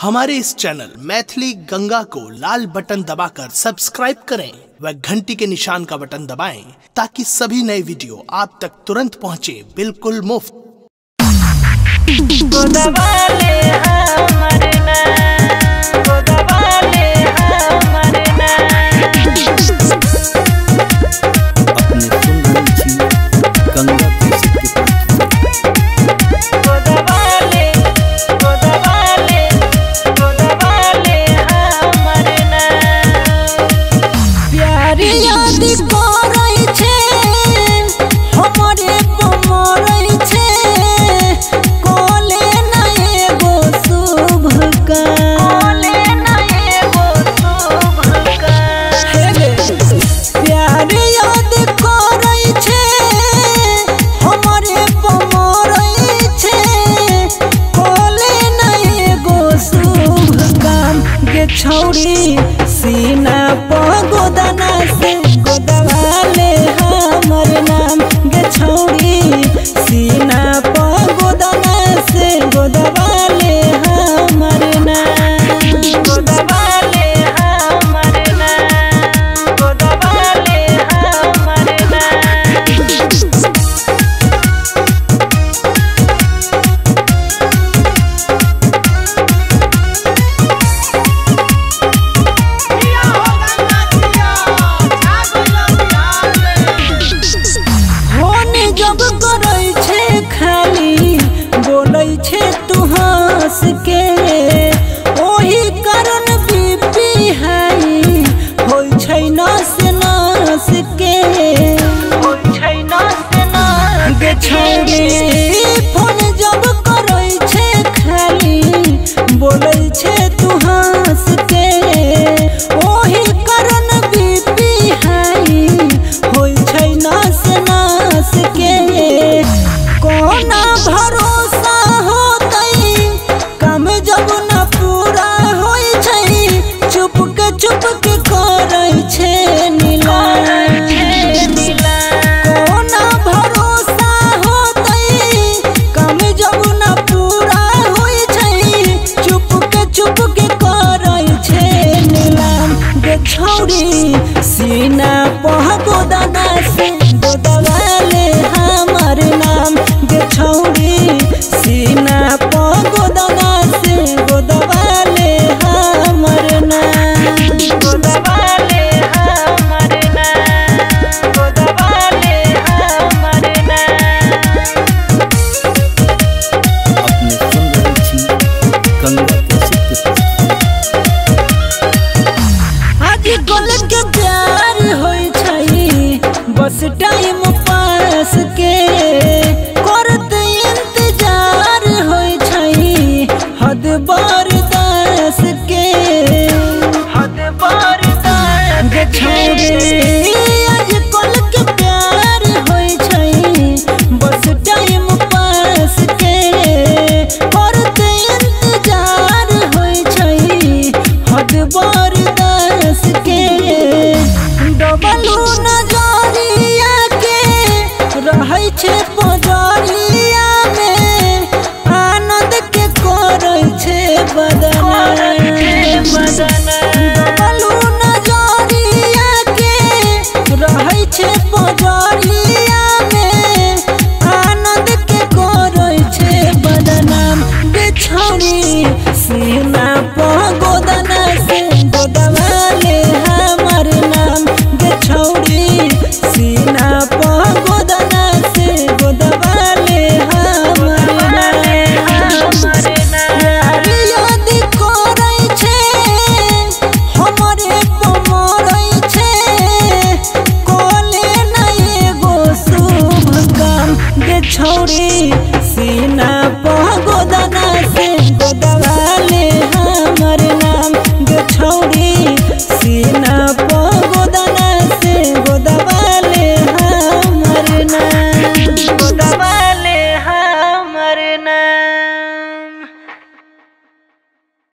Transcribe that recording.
हमारे इस चैनल मैथिली गंगा को लाल बटन दबाकर सब्सक्राइब करें व घंटी के निशान का बटन दबाएँ ताकि सभी नए वीडियो आप तक तुरंत पहुँचे बिल्कुल मुफ़्त। Bobby Boy. सीना पो गोदना से गोदवा ले हमर ना See now. टाइम पास के Jordan. confuso.